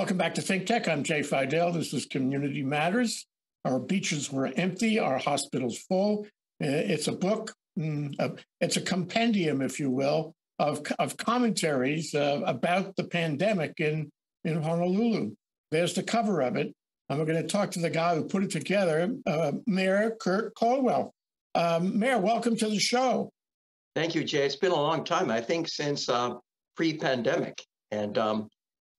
Welcome back to Think Tech. I'm Jay Fidell. This is Community Matters. Our beaches were empty, our hospitals full. Uh, it's a book, mm, it's a compendium, if you will, of, of commentaries uh, about the pandemic in, in Honolulu. There's the cover of it. And we're going to talk to the guy who put it together, uh, Mayor Kirk Caldwell. Um, Mayor, welcome to the show. Thank you, Jay. It's been a long time, I think, since uh, pre pandemic. And um,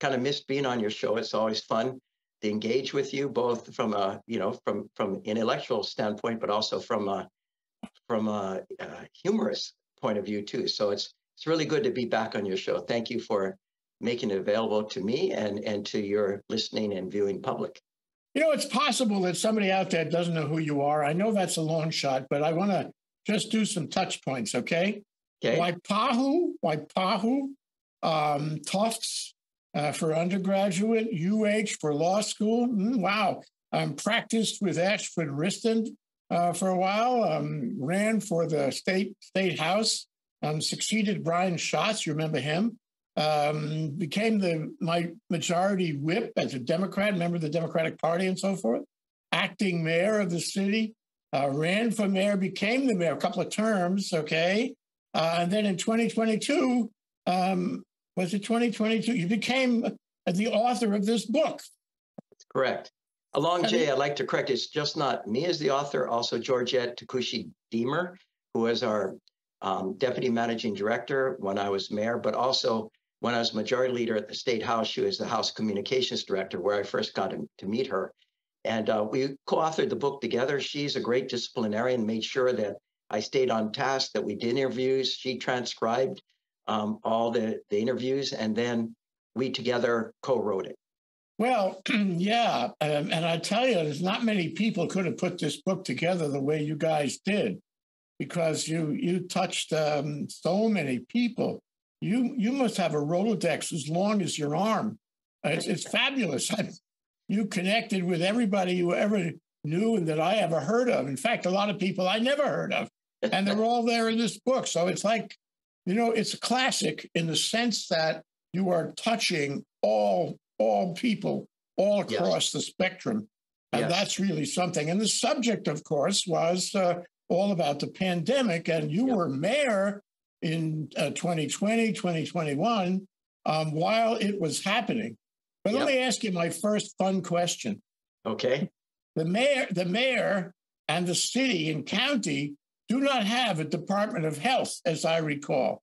kind of missed being on your show. It's always fun to engage with you, both from a you know from from an intellectual standpoint, but also from a from a, a humorous point of view too. So it's it's really good to be back on your show. Thank you for making it available to me and and to your listening and viewing public. You know, it's possible that somebody out there doesn't know who you are. I know that's a long shot, but I want to just do some touch points, okay? Okay. Waipahu, Waipahu, um, Tufts, uh, for undergraduate, UH for law school. Mm, wow. Um, practiced with Ashford Wriston uh, for a while, um, ran for the state state house, um, succeeded Brian Schatz, you remember him, um, became the my majority whip as a Democrat, member of the Democratic Party and so forth, acting mayor of the city, uh, ran for mayor, became the mayor a couple of terms, okay? Uh, and then in 2022, um, was it 2022? You became the author of this book. Correct. Along Jay, I'd like to correct it's just not me as the author, also Georgette Takushi Deemer, who was our um, deputy managing director when I was mayor, but also when I was majority leader at the state house, she was the house communications director, where I first got to, to meet her. And uh, we co authored the book together. She's a great disciplinarian, made sure that I stayed on task, that we did interviews. She transcribed um, all the, the interviews, and then we together co-wrote it. Well, yeah, um, and I tell you, there's not many people could have put this book together the way you guys did, because you you touched um, so many people. You you must have a Rolodex as long as your arm. It's, it's fabulous. you connected with everybody you ever knew and that I ever heard of. In fact, a lot of people I never heard of, and they're all there in this book. So it's like you know, it's a classic in the sense that you are touching all all people all across yes. the spectrum, and yes. that's really something. And the subject, of course, was uh, all about the pandemic, and you yep. were mayor in uh, 2020, 2021, um, while it was happening. But yep. let me ask you my first fun question. Okay. The mayor, the mayor, and the city and county do not have a Department of Health, as I recall.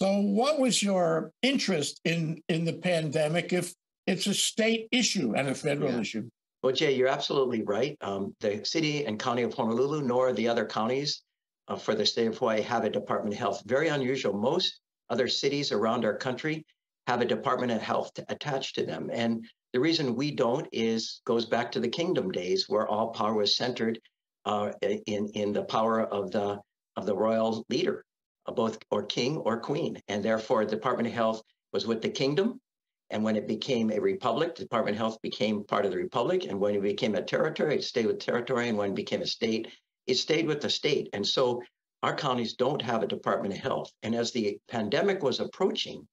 So, what was your interest in in the pandemic if it's a state issue and a federal yeah. issue? Well, Jay, you're absolutely right. Um, the city and county of Honolulu, nor the other counties uh, for the state of Hawaii, have a Department of Health. Very unusual. Most other cities around our country have a Department of Health attached to them. And the reason we don't is goes back to the kingdom days where all power was centered uh, in in the power of the of the royal leader, both or king or queen, and therefore the Department of Health was with the kingdom. And when it became a republic, the Department of Health became part of the republic. And when it became a territory, it stayed with territory. And when it became a state, it stayed with the state. And so our counties don't have a Department of Health. And as the pandemic was approaching,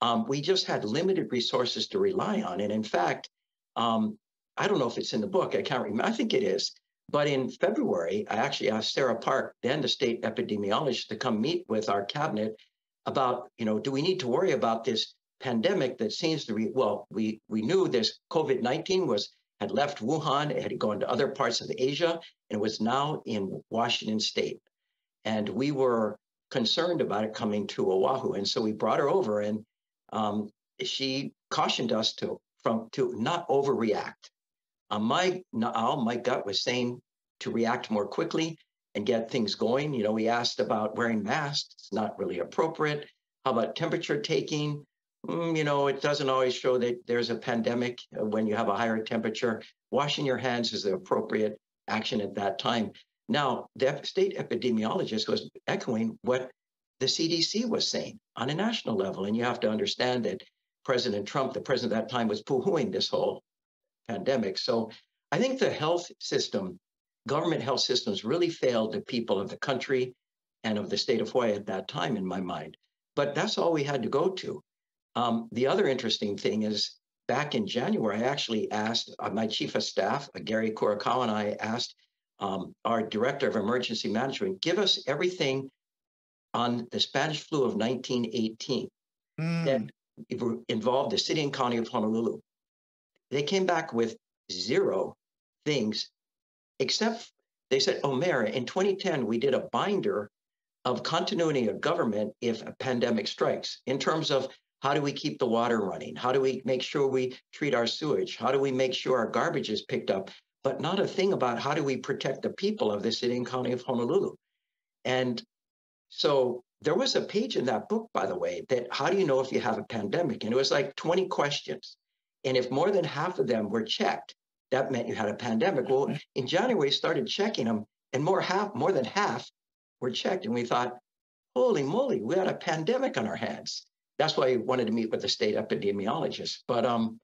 um, we just had limited resources to rely on. And in fact, um, I don't know if it's in the book. I can't remember. I think it is. But in February, I actually asked Sarah Park, then the state epidemiologist, to come meet with our cabinet about, you know, do we need to worry about this pandemic that seems to be, well, we, we knew this COVID-19 was had left Wuhan, it had gone to other parts of Asia, and was now in Washington state. And we were concerned about it coming to Oahu. And so we brought her over and um, she cautioned us to from to not overreact uh, my my gut was saying to react more quickly and get things going. You know, we asked about wearing masks. It's not really appropriate. How about temperature taking? Mm, you know, it doesn't always show that there's a pandemic uh, when you have a higher temperature. Washing your hands is the appropriate action at that time. Now, the state epidemiologist was echoing what the CDC was saying on a national level. And you have to understand that President Trump, the president at that time, was poo-hooing this whole pandemic. So I think the health system, government health systems really failed the people of the country and of the state of Hawaii at that time, in my mind. But that's all we had to go to. Um, the other interesting thing is back in January, I actually asked uh, my chief of staff, uh, Gary Kurokawa, and I asked um, our director of emergency management, give us everything on the Spanish flu of 1918 mm. that involved the city and county of Honolulu. They came back with zero things, except they said, oh, Mayor, in 2010, we did a binder of continuity of government if a pandemic strikes in terms of how do we keep the water running? How do we make sure we treat our sewage? How do we make sure our garbage is picked up? But not a thing about how do we protect the people of the city and county of Honolulu. And so there was a page in that book, by the way, that how do you know if you have a pandemic? And it was like 20 questions. And if more than half of them were checked, that meant you had a pandemic. Well, in January, we started checking them, and more half, more than half were checked. And we thought, holy moly, we had a pandemic on our hands. That's why I wanted to meet with the state epidemiologist. But um,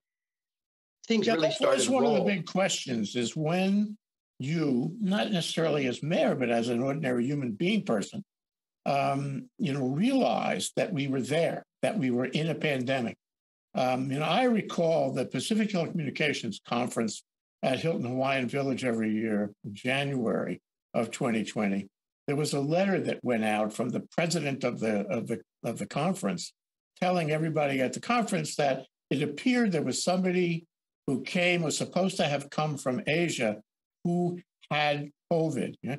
things yeah, really started. That's one of the big questions: is when you, not necessarily as mayor, but as an ordinary human being person, um, you know, realized that we were there, that we were in a pandemic. Um, you know, I recall the Pacific Telecommunications Conference at Hilton Hawaiian Village every year, January of 2020. There was a letter that went out from the president of the of the of the conference telling everybody at the conference that it appeared there was somebody who came, was supposed to have come from Asia, who had COVID. Yeah?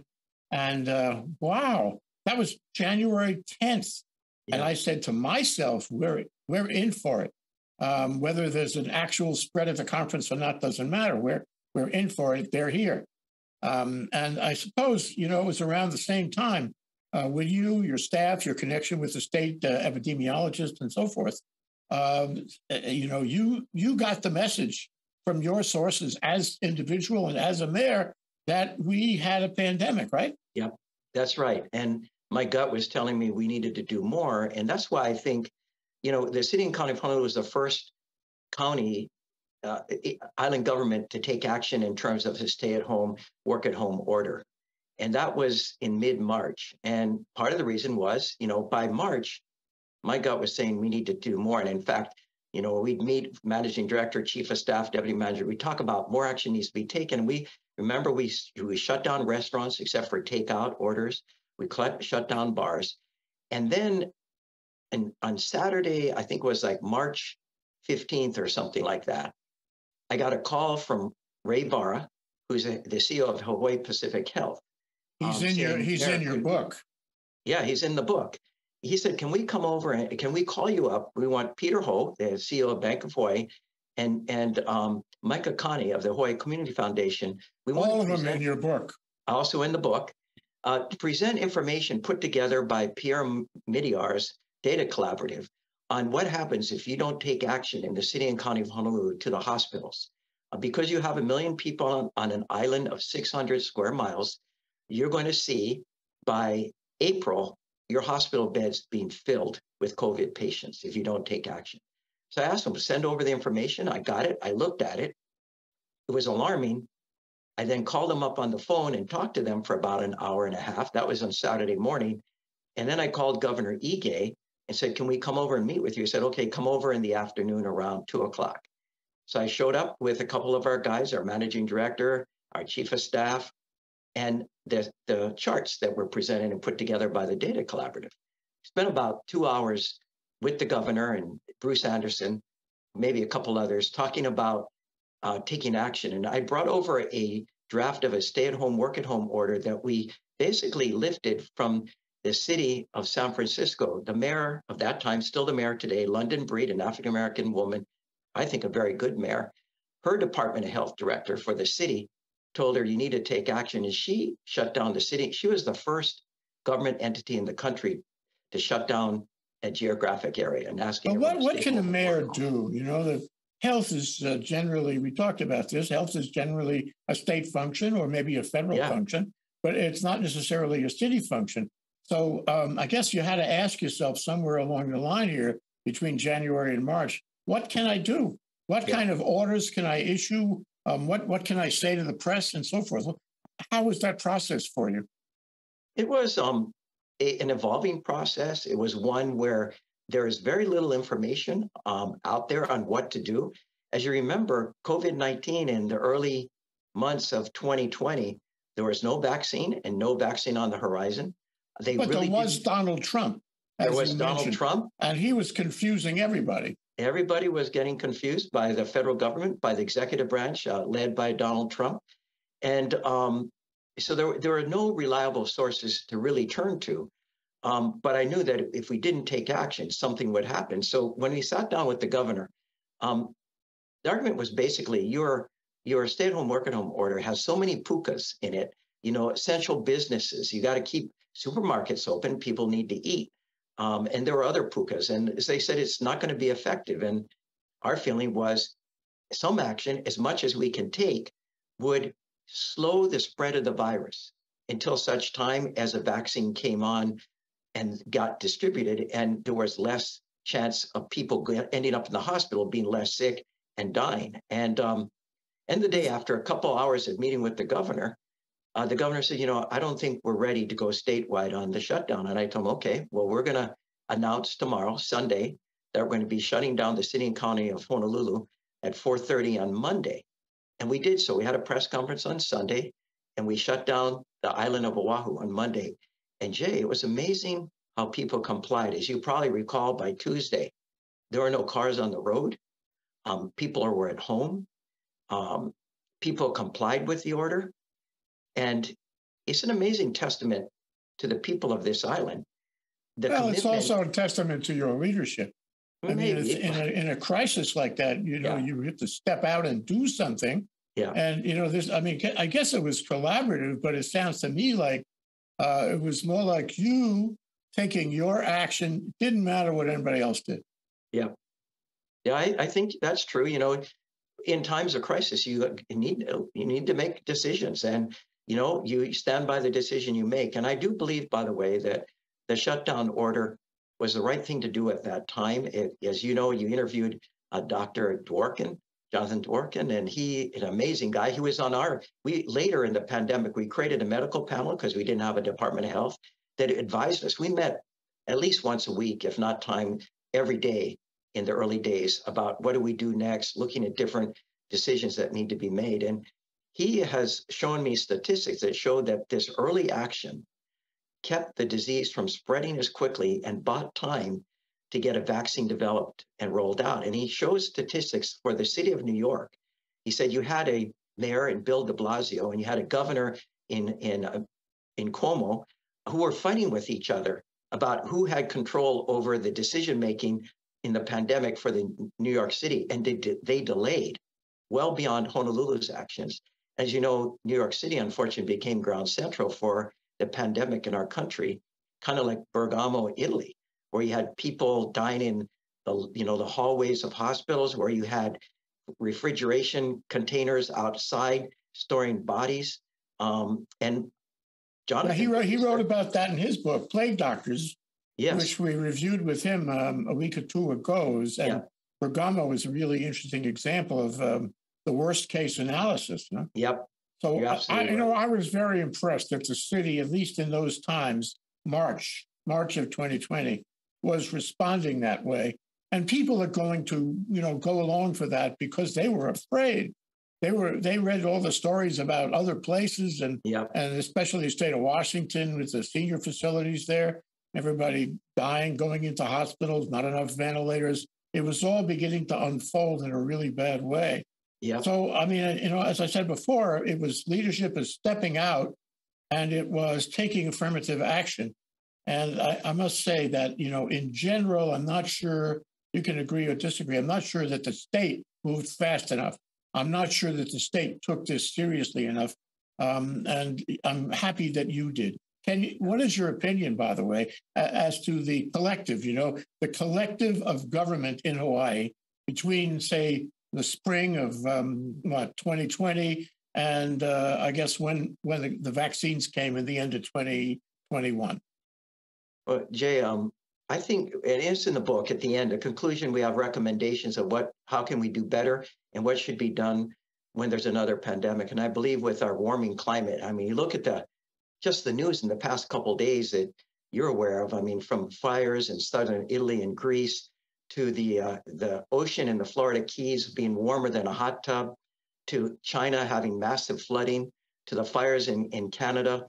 And uh, wow, that was January 10th. Yeah. And I said to myself, we're, we're in for it. Um, whether there's an actual spread at the conference or not doesn't matter. We're, we're in for it. They're here. Um, and I suppose, you know, it was around the same time uh, with you, your staff, your connection with the state uh, epidemiologist, and so forth. Um, uh, you know, you you got the message from your sources as individual and as a mayor that we had a pandemic, right? Yep, that's right. And my gut was telling me we needed to do more, and that's why I think, you know, the city and county of Honolulu was the first county uh, island government to take action in terms of a stay-at-home, work-at-home order. And that was in mid March. And part of the reason was, you know, by March, my gut was saying we need to do more. And in fact, you know, we'd meet managing director, chief of staff, deputy manager. We talk about more action needs to be taken. We remember we we shut down restaurants except for takeout orders. We shut down bars, and then, and on Saturday, I think it was like March 15th or something like that. I got a call from Ray Vara, who's a, the CEO of Hawaii Pacific Health, He's um, in your he's in your book. Yeah, he's in the book. He said, "Can we come over and can we call you up? We want Peter Ho, the CEO of Bank of Hawaii, and and um, Micah Kane of the Hawaii Community Foundation. We want all of them in your book. Also in the book, uh, to present information put together by Pierre Omidyar's Data Collaborative on what happens if you don't take action in the city and county of Honolulu to the hospitals. Uh, because you have a million people on, on an island of 600 square miles, you're going to see by April your hospital beds being filled with COVID patients if you don't take action. So I asked them to send over the information. I got it. I looked at it. It was alarming. I then called them up on the phone and talked to them for about an hour and a half. That was on Saturday morning. And then I called Governor Ige and said, Can we come over and meet with you? He said, Okay, come over in the afternoon around two o'clock. So I showed up with a couple of our guys, our managing director, our chief of staff, and the, the charts that were presented and put together by the Data Collaborative. Spent about two hours with the governor and Bruce Anderson, maybe a couple others, talking about uh, taking action. And I brought over a draft of a stay at home, work at home order that we basically lifted from the city of San Francisco. The mayor of that time, still the mayor today, London Breed, an African American woman, I think a very good mayor, her Department of Health director for the city told her you need to take action and she shut down the city she was the first government entity in the country to shut down a geographic area and asking what, what can a mayor do you know the health is uh, generally we talked about this health is generally a state function or maybe a federal yeah. function but it's not necessarily a city function so um, i guess you had to ask yourself somewhere along the line here between january and march what can i do what yeah. kind of orders can i issue um, what what can I say to the press and so forth? How was that process for you? It was um, a, an evolving process. It was one where there is very little information um, out there on what to do. as you remember, COVID 19 in the early months of 2020, there was no vaccine and no vaccine on the horizon. They but really there was did... Donald Trump. There was Donald Trump. And he was confusing everybody. Everybody was getting confused by the federal government, by the executive branch uh, led by Donald Trump. And um, so there, there were no reliable sources to really turn to. Um, but I knew that if we didn't take action, something would happen. So when we sat down with the governor, um, the argument was basically your your stay-at-home work-at-home order has so many pukas in it. You know, essential businesses. You got to keep supermarkets open. People need to eat. Um, and there were other pukas. And as they said, it's not going to be effective. And our feeling was some action, as much as we can take, would slow the spread of the virus until such time as a vaccine came on and got distributed, and there was less chance of people ending up in the hospital being less sick and dying. And um, and the day after, a couple hours of meeting with the governor, uh, the governor said, you know, I don't think we're ready to go statewide on the shutdown. And I told him, okay, well, we're going to announce tomorrow, Sunday, that we're going to be shutting down the city and county of Honolulu at 4.30 on Monday. And we did so. We had a press conference on Sunday, and we shut down the island of Oahu on Monday. And Jay, it was amazing how people complied. As you probably recall, by Tuesday, there were no cars on the road. Um, people were at home. Um, people complied with the order. And it's an amazing testament to the people of this island. The well, it's also a testament to your leadership. I mean, in a, in a crisis like that, you know, yeah. you have to step out and do something. Yeah. And, you know, this, I mean, I guess it was collaborative, but it sounds to me like uh, it was more like you taking your action. Didn't matter what anybody else did. Yeah. Yeah, I, I think that's true. You know, in times of crisis, you need you need to make decisions, and you know, you stand by the decision you make. And I do believe, by the way, that the shutdown order was the right thing to do at that time. It, as you know, you interviewed uh, Dr. Dworkin, Jonathan Dworkin, and he, an amazing guy. He was on our, we later in the pandemic, we created a medical panel because we didn't have a Department of Health that advised us. We met at least once a week, if not time every day in the early days about what do we do next, looking at different decisions that need to be made. And he has shown me statistics that show that this early action kept the disease from spreading as quickly and bought time to get a vaccine developed and rolled out. And he shows statistics for the city of New York. He said you had a mayor in Bill de Blasio and you had a governor in, in, uh, in Cuomo who were fighting with each other about who had control over the decision making in the pandemic for the New York City. And they, they delayed well beyond Honolulu's actions as you know, New York City unfortunately became ground central for the pandemic in our country, kind of like Bergamo, Italy, where you had people dying in the you know the hallways of hospitals, where you had refrigeration containers outside storing bodies. Um, and Jonathan, he wrote he wrote about that in his book, Plague Doctors, yes. which we reviewed with him um, a week or two ago. And yeah. Bergamo is a really interesting example of um, the worst case analysis. No? Yep. So I, you know, I was very impressed that the city, at least in those times, March, March of 2020, was responding that way. And people are going to, you know, go along for that because they were afraid. They were they read all the stories about other places and yep. and especially the state of Washington with the senior facilities there, everybody dying, going into hospitals, not enough ventilators. It was all beginning to unfold in a really bad way. Yeah. So, I mean, you know, as I said before, it was leadership is stepping out and it was taking affirmative action. And I, I, must say that, you know, in general, I'm not sure you can agree or disagree. I'm not sure that the state moved fast enough. I'm not sure that the state took this seriously enough. Um, and I'm happy that you did. Can you, what is your opinion, by the way, as to the collective, you know, the collective of government in Hawaii between, say, the spring of um, what 2020, and uh, I guess when when the, the, vaccines came in the end of 2021. Well, Jay, um, I think it is in the book at the end. A conclusion we have recommendations of what how can we do better and what should be done when there's another pandemic. And I believe with our warming climate, I mean, you look at the just the news in the past couple days that you're aware of. I mean, from fires in southern Italy and Greece to the uh, the ocean in the Florida Keys being warmer than a hot tub, to China having massive flooding, to the fires in in Canada.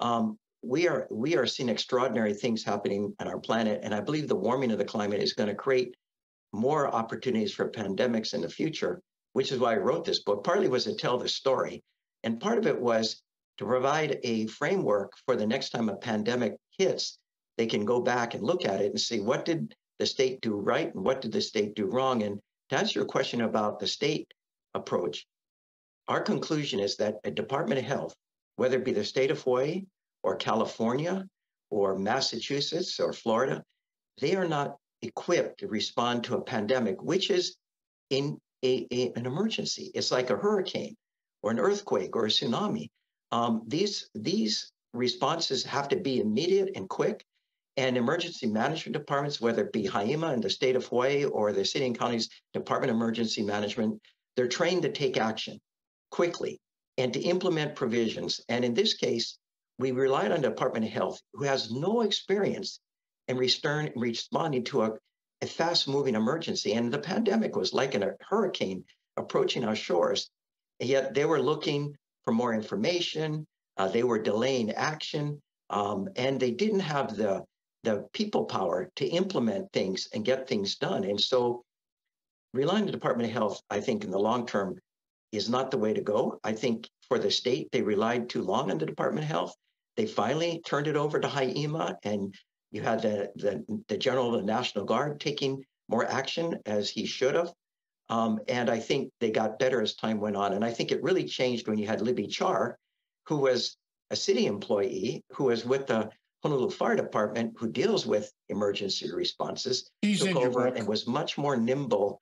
Um, we are we are seeing extraordinary things happening on our planet, and I believe the warming of the climate is going to create more opportunities for pandemics in the future. Which is why I wrote this book. Partly was to tell the story, and part of it was to provide a framework for the next time a pandemic hits, they can go back and look at it and see what did the state do right and what did the state do wrong. And to answer your question about the state approach, our conclusion is that a Department of Health, whether it be the state of Hawaii or California or Massachusetts or Florida, they are not equipped to respond to a pandemic, which is in a, a, an emergency. It's like a hurricane or an earthquake or a tsunami. Um, these these responses have to be immediate and quick. And emergency management departments, whether it be HIEMA in the state of Hawaii or the city and county's Department of Emergency Management, they're trained to take action quickly and to implement provisions. And in this case, we relied on the Department of Health, who has no experience in return, responding to a, a fast moving emergency. And the pandemic was like a hurricane approaching our shores. Yet they were looking for more information. Uh, they were delaying action, um, and they didn't have the the people power to implement things and get things done. And so, relying on the Department of Health, I think, in the long term, is not the way to go. I think for the state, they relied too long on the Department of Health. They finally turned it over to HIEMA, and you had the, the, the General of the National Guard taking more action as he should have. Um, and I think they got better as time went on. And I think it really changed when you had Libby Char, who was a city employee, who was with the Honolulu Fire Department, who deals with emergency responses, He's took over and was much more nimble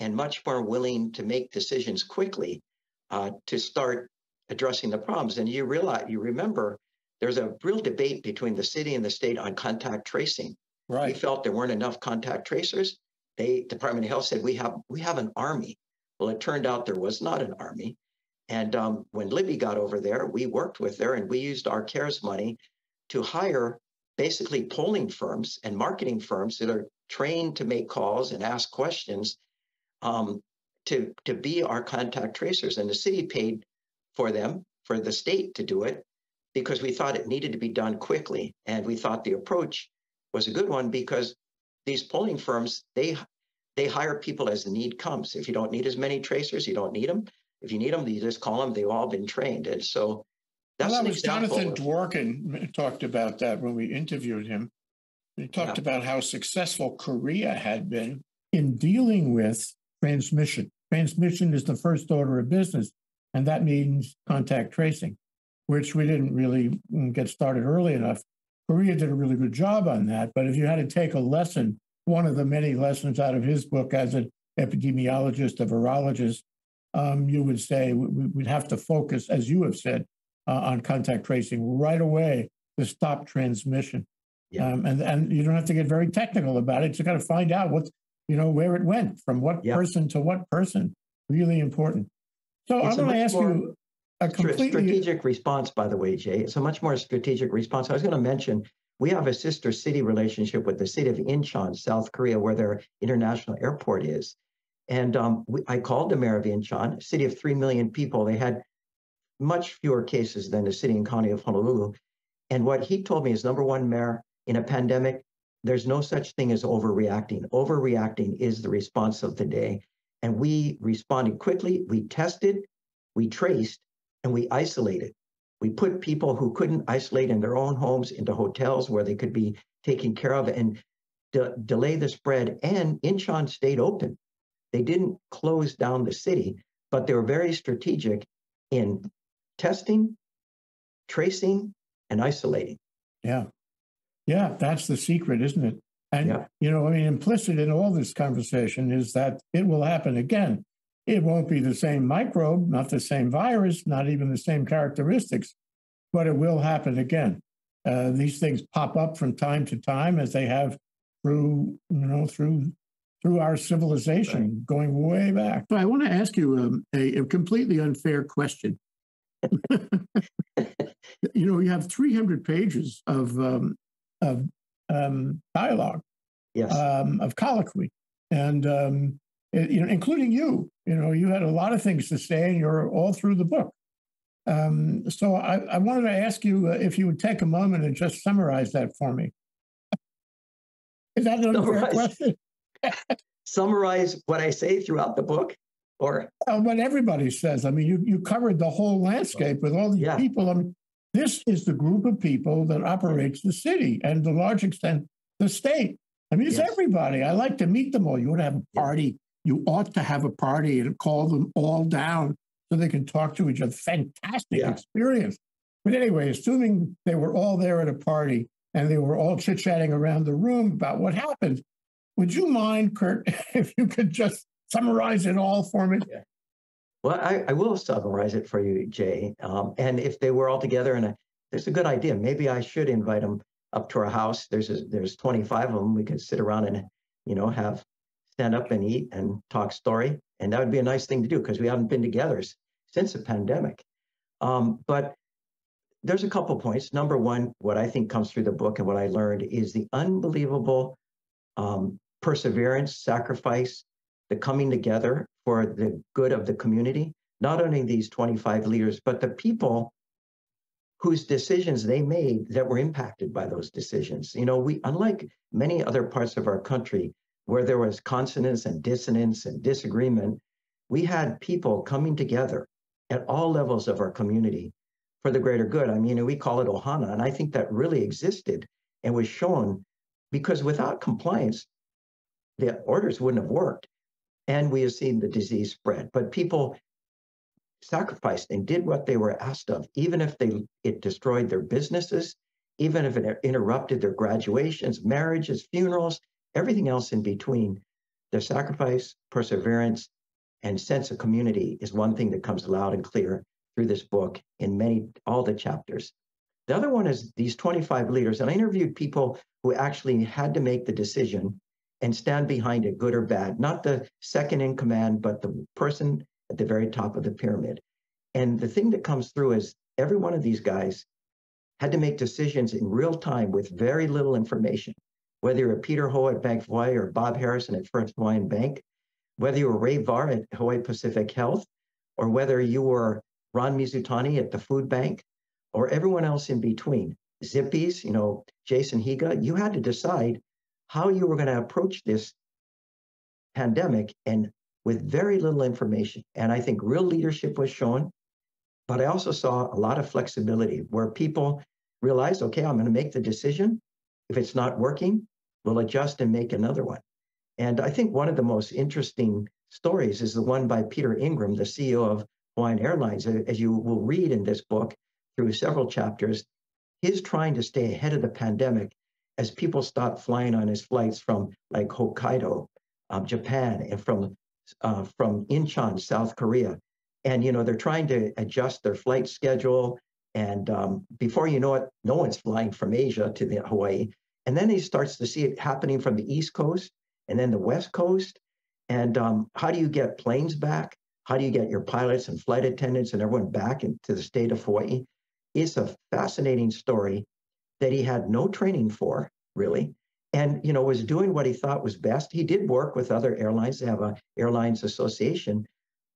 and much more willing to make decisions quickly uh, to start addressing the problems. And you realize, you remember, there's a real debate between the city and the state on contact tracing. Right. We felt there weren't enough contact tracers they Department of Health said we have we have an army. Well, it turned out there was not an army. And um, when Libby got over there, we worked with her and we used our CARES money to hire basically polling firms and marketing firms that are trained to make calls and ask questions um, to, to be our contact tracers. And the city paid for them, for the state to do it, because we thought it needed to be done quickly. And we thought the approach was a good one because these polling firms, they they hire people as the need comes. If you don't need as many tracers, you don't need them. If you need them, you just call them. They've all been trained, and so that's well, that was Jonathan Dworkin talked about that when we interviewed him. He talked yeah. about how successful Korea had been in dealing with transmission. Transmission is the first order of business, and that means contact tracing, which we didn't really get started early enough. Korea did a really good job on that. But if you had to take a lesson, one of the many lessons out of his book as an epidemiologist, a virologist, um, you would say we, would have to focus, as you have said, uh, on contact tracing right away to stop transmission. Yeah. Um, and and you don't have to get very technical about it. You got to find out what you know where it went from what yeah. person to what person. Really important. So it's I'm going to ask you a completely strategic response, by the way, Jay. It's a much more strategic response. I was going to mention we have a sister city relationship with the city of Incheon, South Korea, where their international airport is. And um, we, I called the mayor of Incheon, city of 3 million people. They had much fewer cases than the city and county of Honolulu. And what he told me is number one, mayor, in a pandemic, there's no such thing as overreacting. Overreacting is the response of the day. And we responded quickly, we tested, we traced, and we isolated. We put people who couldn't isolate in their own homes into hotels where they could be taken care of and de- delay the spread. And Incheon stayed open. They didn't close down the city, but they were very strategic in testing, tracing, and isolating. Yeah. Yeah, that's the secret, isn't it? And, yeah. you know, I mean, implicit in all this conversation is that it will happen again. It won't be the same microbe, not the same virus, not even the same characteristics, but it will happen again. Uh, these things pop up from time to time as they have through, you know, through through our civilization right. going way back. But I want to ask you um, a, a, completely unfair question. you know, you have 300 pages of um, of um, dialogue, yes. Um, of colloquy, and um, it, you know, including you. You know, you had a lot of things to say, and you're all through the book. Um, so I, I, wanted to ask you uh, if you would take a moment and just summarize that for me. Is that an unfair question? summarize what I say throughout the book, or uh, what everybody says. I mean, you you covered the whole landscape with all these yeah. people. I mean, this is the group of people that operates the city and to a large extent the state. I mean, it's yes. everybody. I like to meet them all. You want to have a party. You ought to have a party and call them all down so they can talk to each other. Fantastic yeah. experience. But anyway, assuming they were all there at a party and they were all chit chatting around the room about what happened, would you mind, Kirk, if you could just summarize it all for me? Yeah. Well, I, I, will summarize it for you, Jay. Um, and if they were all together, and there's a good idea. Maybe I should invite them up to our house. There's a, there's 25 of them. We could sit around and you know have stand up and eat and talk story, and that would be a nice thing to do because we haven't been together since the pandemic. Um, but there's a couple points. Number one, what I think comes through the book and what I learned is the unbelievable um, perseverance, sacrifice, the coming together for the good of the community. Not only these 25 leaders, but the people whose decisions they made that were impacted by those decisions. You know, we, unlike many other parts of our country where there was consonance and dissonance and disagreement, we had people coming together at all levels of our community for the greater good. I mean, we call it Ohana, and I think that really existed and was shown because without compliance, the orders wouldn't have worked. And we have seen the disease spread. But people sacrificed and did what they were asked of, even if they it destroyed their businesses, even if it interrupted their graduations, marriages, funerals, everything else in between. The sacrifice, perseverance, and sense of community is one thing that comes loud and clear through this book in many all the chapters. The other one is these 25 leaders, and I interviewed people who actually had to make the decision and stand behind it, good or bad, not the second in command, but the person at the very top of the pyramid. And the thing that comes through is every one of these guys had to make decisions in real time with very little information. Whether you're Peter Ho at Bank of Hawaii or Bob Harrison at First Hawaiian Bank, whether you were Ray Vara at Hawaii Pacific Health, or whether you were Ron Mizutani at the food bank, or everyone else in between, Zippy's, you know, Jason Higa, you had to decide how you were going to approach this pandemic and with very little information. And I think real leadership was shown, but I also saw a lot of flexibility where people realized, okay, I'm going to make the decision. If it's not working, we'll adjust and make another one. And I think one of the most interesting stories is the one by Peter Ingram, the CEO of Hawaiian Airlines. As you will read in this book through several chapters, his trying to stay ahead of the pandemic as people stopped flying on his flights from like Hokkaido, um, Japan, and from uh, from Incheon, South Korea. And, you know, they're trying to adjust their flight schedule. And um, before you know it, no one's flying from Asia to the Hawaii. And then he starts to see it happening from the East Coast and then the West Coast. And um, how do you get planes back? How do you get your pilots and flight attendants and everyone back into the state of Hawaii? It's a fascinating story that he had no training for, really. And you know was doing what he thought was best. He did work with other airlines they have a airlines association.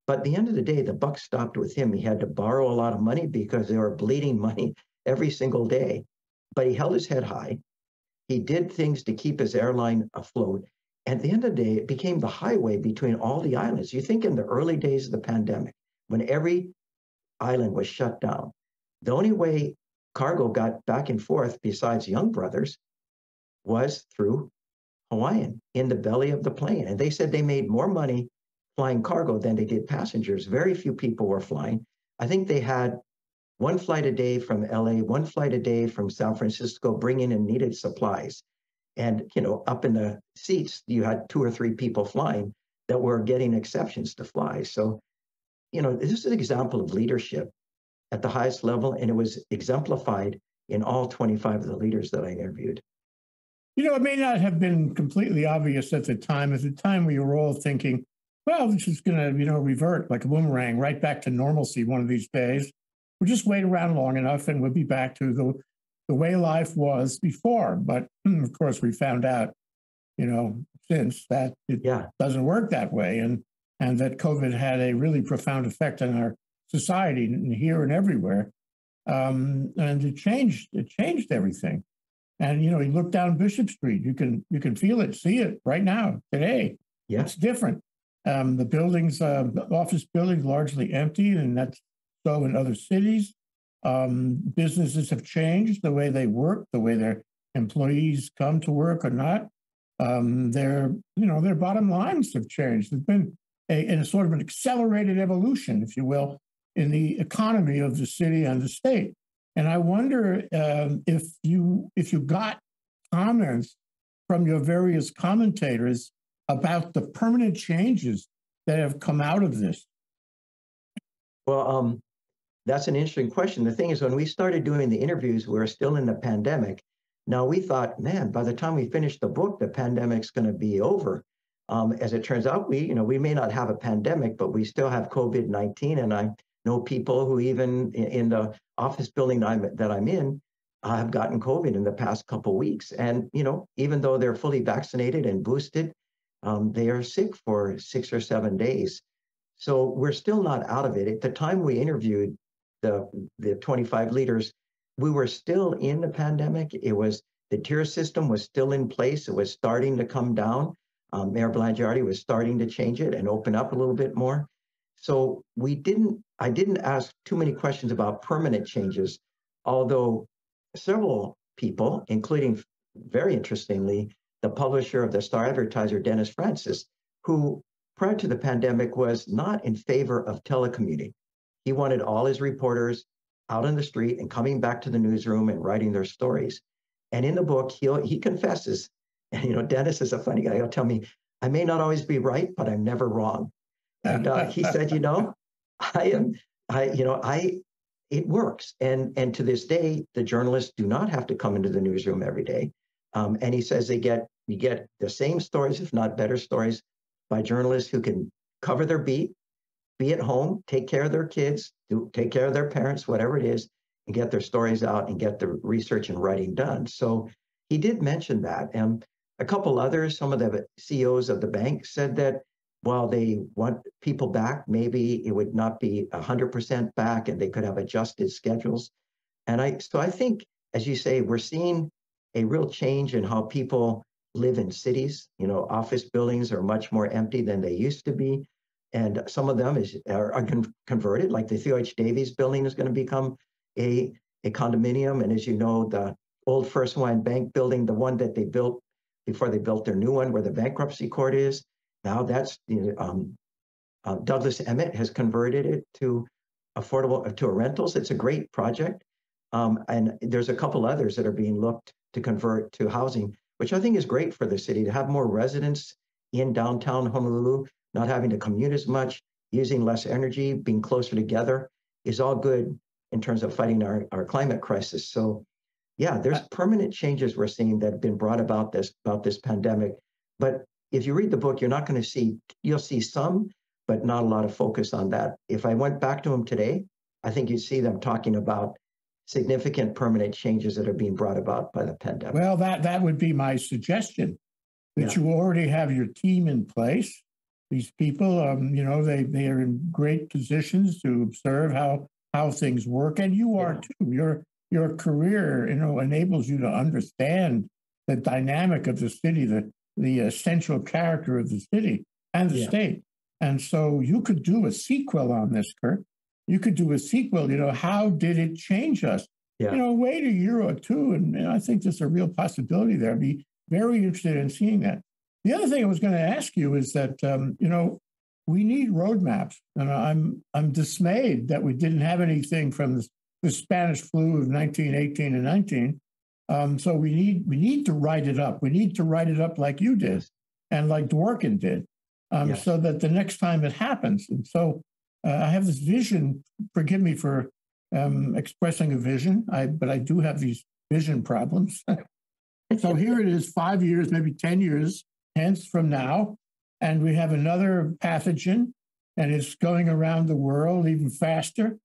But at the end of the day the buck stopped with him. He had to borrow a lot of money because they were bleeding money every single day. But he held his head high. He did things to keep his airline afloat. At the end of the day it became the highway between all the islands. You think in the early days of the pandemic when every island was shut down the only way cargo got back and forth besides young brothers was through Hawaiian in the belly of the plane. And they said they made more money flying cargo than they did passengers. Very few people were flying. I think they had one flight a day from LA, one flight a day from San Francisco, bringing in needed supplies. And, you know, up in the seats, you had two or three people flying that were getting exceptions to fly. So, you know, this is an example of leadership at the highest level, and it was exemplified in all 25 of the leaders that I interviewed. You know, it may not have been completely obvious at the time. At the time, we were all thinking, well, this is going to, you know, revert like a boomerang right back to normalcy one of these days. We'll just wait around long enough and we'll be back to the, the way life was before. But hmm, of course, we found out you know, since that it yeah. doesn't work that way, and and that COVID had a really profound effect on our society here and everywhere, um, and it changed it changed everything. And you know, you look down Bishop Street, you can you can feel it, see it right now today. Yeah. It's different. Um, the buildings, uh, office buildings, largely empty, and that's so in other cities. Um, businesses have changed the way they work, the way their employees come to work or not. Um, their, you know, their bottom lines have changed. There's been a, a sort of an accelerated evolution, if you will, in the economy of the city and the state. And I wonder um, if you if you got comments from your various commentators about the permanent changes that have come out of this? Well, um, that's an interesting question. The thing is, when we started doing the interviews, we were still in the pandemic. Now we thought, man, by the time we finish the book, the pandemic's going to be over. Um, as it turns out, we, you know, we may not have a pandemic, but we still have COVID nineteen, and I know people who even in the office building I'm, that I'm in uh, have gotten COVID in the past couple weeks. And you know, even though they're fully vaccinated and boosted, um, they are sick for six or seven days. So we're still not out of it. At the time we interviewed the, the 25 leaders, we were still in the pandemic. It was the tier system was still in place. It was starting to come down. Um, Mayor Blangiardi was starting to change it and open up a little bit more. So we didn't, I didn't ask too many questions about permanent changes, although several people, including very interestingly, the publisher of the Star Advertiser, Dennis Francis, who prior to the pandemic was not in favor of telecommuting. He wanted all his reporters out on the street and coming back to the newsroom and writing their stories. And in the book, he he confesses, and you know, Dennis is a funny guy. He'll tell me, I may not always be right, but I'm never wrong. And uh, he said, you know, I am, I, you know, I, it works. And and to this day, the journalists do not have to come into the newsroom every day. Um, and he says they get you get the same stories, if not better stories, by journalists who can cover their beat, be at home, take care of their kids, do, take care of their parents, whatever it is, and get their stories out and get the research and writing done. So he did mention that. And a couple others, some of the CEOs of the bank said that while they want people back, maybe it would not be 100% back and they could have adjusted schedules. And I, so I think, as you say, we're seeing a real change in how people live in cities. You know, office buildings are much more empty than they used to be. And some of them is, are, are con- converted, like the Theo H. Davies building is going to become a, a condominium. And as you know, the old First Hawaiian Bank building, the one that they built before they built their new one where the bankruptcy court is, now that's, know, um, uh, Douglas Emmett has converted it to affordable, to a rentals. It's a great project. Um, and there's a couple others that are being looked to convert to housing which I think is great for the city to have more residents in downtown Honolulu, not having to commute as much, using less energy, being closer together is all good in terms of fighting our, our climate crisis. So yeah, there's uh, permanent changes we're seeing that have been brought about this about this pandemic. But if you read the book, you're not going to see you'll see some, but not a lot of focus on that. If I went back to them today, I think you'd see them talking about significant permanent changes that are being brought about by the pandemic. Well, that that would be my suggestion that yeah. you already have your team in place. These people, um, you know, they they are in great positions to observe how how things work, and you are yeah. too. Your your career, you know, enables you to understand the dynamic of the city, the the essential character of the city and the yeah. state. And so you could do a sequel on this, Kirk, you could do a sequel. You know, how did it change us? Yeah. You know, wait a year or two, and, and I think there's a real possibility there. I'd be very interested in seeing that. The other thing I was going to ask you is that um, you know we need roadmaps, and I'm I'm dismayed that we didn't have anything from the, the Spanish flu of 1918 and 19. Um, so we need we need to write it up. We need to write it up like you did, and like Dworkin did, um, yes. so that the next time it happens. And so uh, I have this vision. Forgive me for um, expressing a vision, I, but I do have these vision problems. so here it is, five years, maybe 10 years hence from now, and we have another pathogen, and it's going around the world even faster,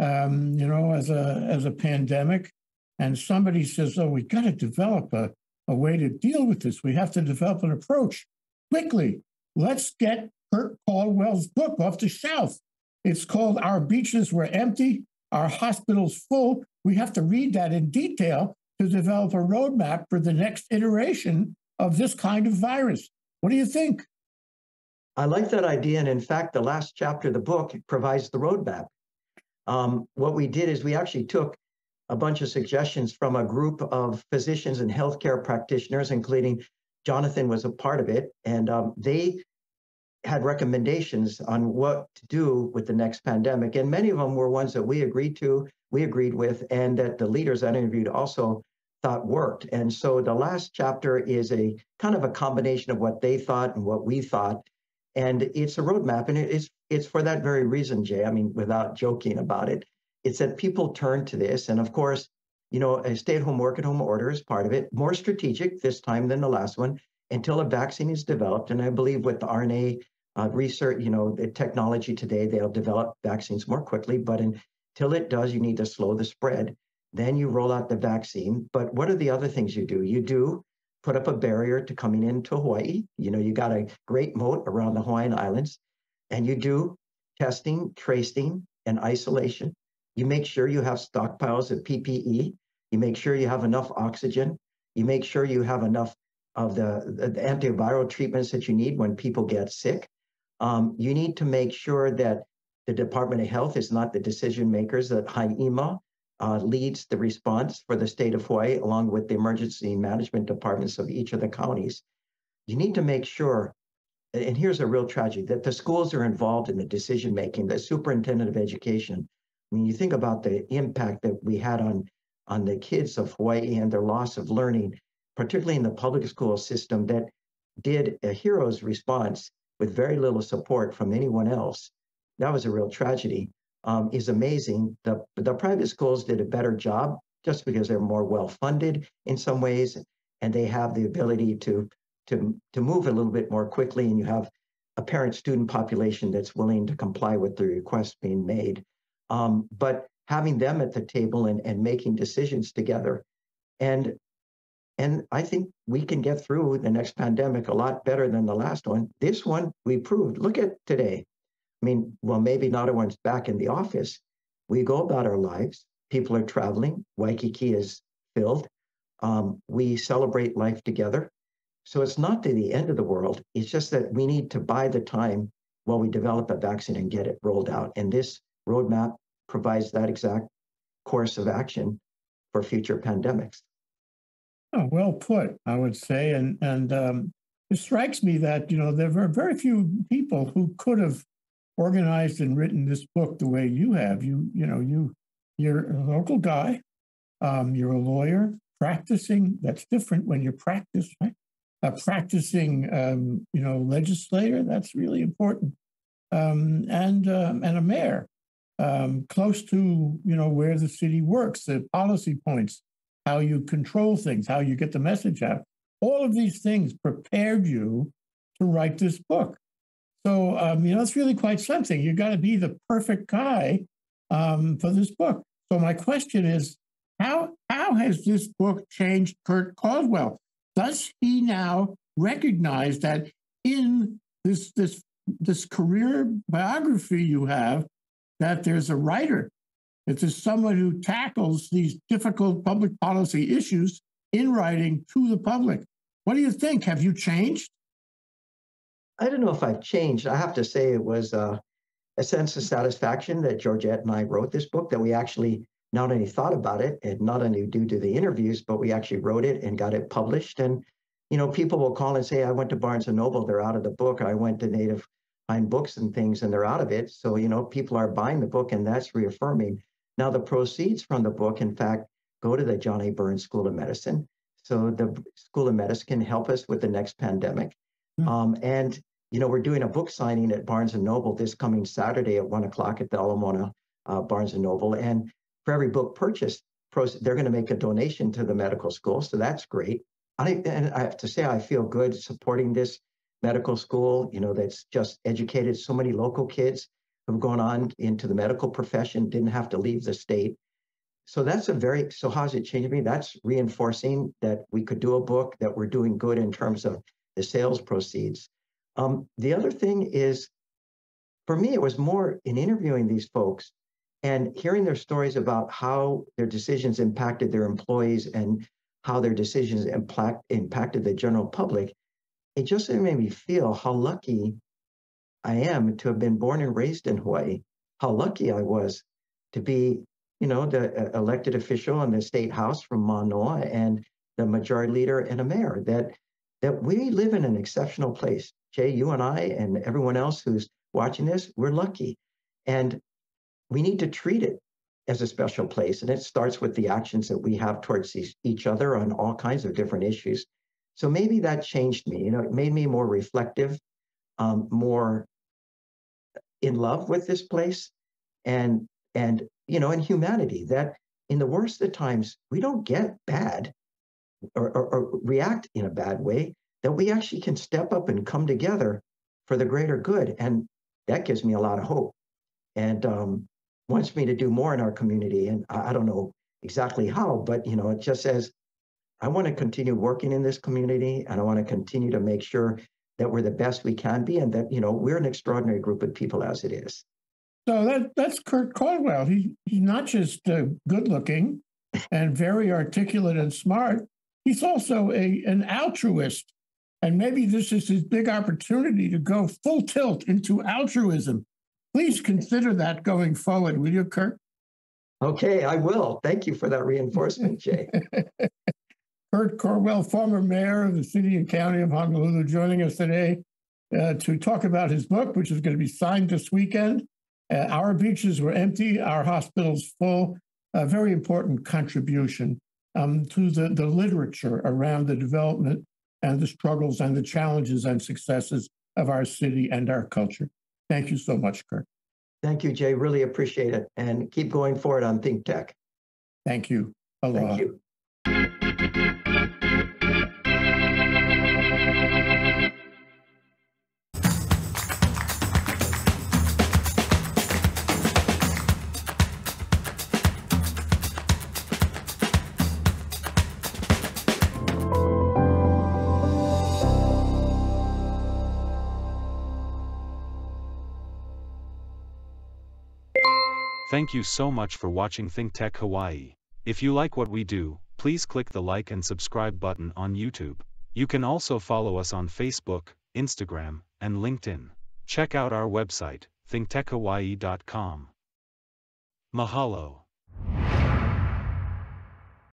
um, you know, as a, as a pandemic. And somebody says, oh, we've got to develop a, a way to deal with this. We have to develop an approach quickly. Let's get Kirk Caldwell's book off the shelf. It's called Our Beaches Were Empty, Our Hospitals Full. We have to read that in detail to develop a roadmap for the next iteration of this kind of virus. What do you think? I like that idea. And in fact, the last chapter of the book provides the roadmap. Um, what we did is we actually took a bunch of suggestions from a group of physicians and healthcare practitioners, including Jonathan was a part of it. And um, they had recommendations on what to do with the next pandemic. And many of them were ones that we agreed to, we agreed with, and that the leaders I interviewed also thought worked. And so the last chapter is a kind of a combination of what they thought and what we thought. And it's a roadmap. And it's it's for that very reason, Jay. I mean, without joking about it, it's that people turn to this. And of course, you know, a stay-at-home work-at-home order is part of it, more strategic this time than the last one, until a vaccine is developed. And I believe with the RNA uh, research, you know, the technology today, they'll develop vaccines more quickly. But until it does, you need to slow the spread. Then you roll out the vaccine. But what are the other things you do? You do put up a barrier to coming into Hawaii. You know, you got a great moat around the Hawaiian Islands, and you do testing, tracing, and isolation. You make sure you have stockpiles of PPE. You make sure you have enough oxygen. You make sure you have enough of the, the antiviral treatments that you need when people get sick. Um, you need to make sure that the Department of Health is not the decision makers, that HIEMA uh, leads the response for the state of Hawaii, along with the emergency management departments of each of the counties. You need to make sure, and here's a real tragedy, that the schools are involved in the decision making, the superintendent of education. Mean, you think about the impact that we had on, on the kids of Hawaii and their loss of learning, particularly in the public school system that did a hero's response with very little support from anyone else. That was a real tragedy. Um, is amazing. The, the private schools did a better job just because they're more well funded in some ways, and they have the ability to, to, to move a little bit more quickly, and you have a parent student population that's willing to comply with the request being made. Um, but having them at the table and, and making decisions together. And and I think we can get through the next pandemic a lot better than the last one. This one, we proved. Look at today. I mean, well, maybe not everyone's back in the office. We go about our lives. People are traveling. Waikiki is filled. Um, we celebrate life together. So it's not the end of the world. It's just that we need to buy the time while we develop a vaccine and get it rolled out. And this roadmap provides that exact course of action for future pandemics. Oh, well put, I would say, and and um, it strikes me that you know there were very few people who could have organized and written this book the way you have. You you know you you're a local guy, um, you're a lawyer practicing. That's different when you practice, right? A practicing um, you know legislator. That's really important, um, and um, and a mayor um, close to you know where the city works, the policy points how you control things, how you get the message out. All of these things prepared you to write this book. So, um, you know, it's really quite something. You got to be the perfect guy um, for this book. So, my question is, how how has this book changed Kirk Caldwell? Does he now recognize that in this this this career biography you have, that there's a writer that there's someone who tackles these difficult public policy issues in writing to the public. What do you think? Have you changed? I don't know if I've changed. I have to say it was uh, a sense of satisfaction that Georgette and I wrote this book, that we actually not only thought about it and not only due to the interviews, but we actually wrote it and got it published. And, you know, people will call and say, I went to Barnes and Noble, they're out of the book. I went to Native Pine Books and things and they're out of it. So, you know, people are buying the book and that's reaffirming. Now, the proceeds from the book, in fact, go to the John A. Burns School of Medicine. So the School of Medicine can help us with the next pandemic. Mm-hmm. Um, and, you know, we're doing a book signing at Barnes and Noble this coming Saturday at one o'clock at the Ala Moana uh, Barnes and Noble. And for every book purchased, they're going to make a donation to the medical school. So that's great. I, and I have to say, I feel good supporting this medical school, you know, that's just educated so many local kids who've gone on into the medical profession didn't have to leave the state. so that's a very so how's it changing me? That's reinforcing that we could do a book that we're doing good in terms of the sales proceeds. Um, the other thing is, for me, it was more in interviewing these folks and hearing their stories about how their decisions impacted their employees and how their decisions impact, impacted the general public. It just made me feel how lucky I am to have been born and raised in Hawaii. How lucky I was to be, you know, the uh, elected official in the state house from Manoa and the majority leader and a mayor. That that we live in an exceptional place. Jay, you and I, and everyone else who's watching this, we're lucky. And we need to treat it as a special place. And it starts with the actions that we have towards each other on all kinds of different issues. So maybe that changed me. You know, it made me more reflective, um, more in love with this place, and and you know, in humanity. That in the worst of times, we don't get bad or, or, or react in a bad way, that we actually can step up and come together for the greater good. And that gives me a lot of hope and um, wants me to do more in our community. And I, I don't know exactly how, but you know, it just says, I want to continue working in this community and I want to continue to make sure that we're the best we can be and that, you know, we're an extraordinary group of people as it is. So that that's Kirk Caldwell. He, he's not just uh, good looking and very articulate and smart, he's also a, an altruist. And maybe this is his big opportunity to go full tilt into altruism. Please consider that going forward, will you, Kirk? Okay, I will. Thank you for that reinforcement, Jay. Kirk Caldwell, former mayor of the city and county of Honolulu, joining us today uh, to talk about his book, which is going to be signed this weekend. Uh, our beaches were empty, our hospitals full. A very important contribution um, to the, the literature around the development and the struggles and the challenges and successes of our city and our culture. Thank you so much, Kirk. Thank you, Jay. Really appreciate it. And keep going forward on Think Tech. Thank you. Aloha. Thank you. Thank you so much for watching ThinkTech Hawaii. If you like what we do, please click the like and subscribe button on YouTube. You can also follow us on Facebook, Instagram, and LinkedIn. Check out our website, thinktechhawaii.com. Mahalo.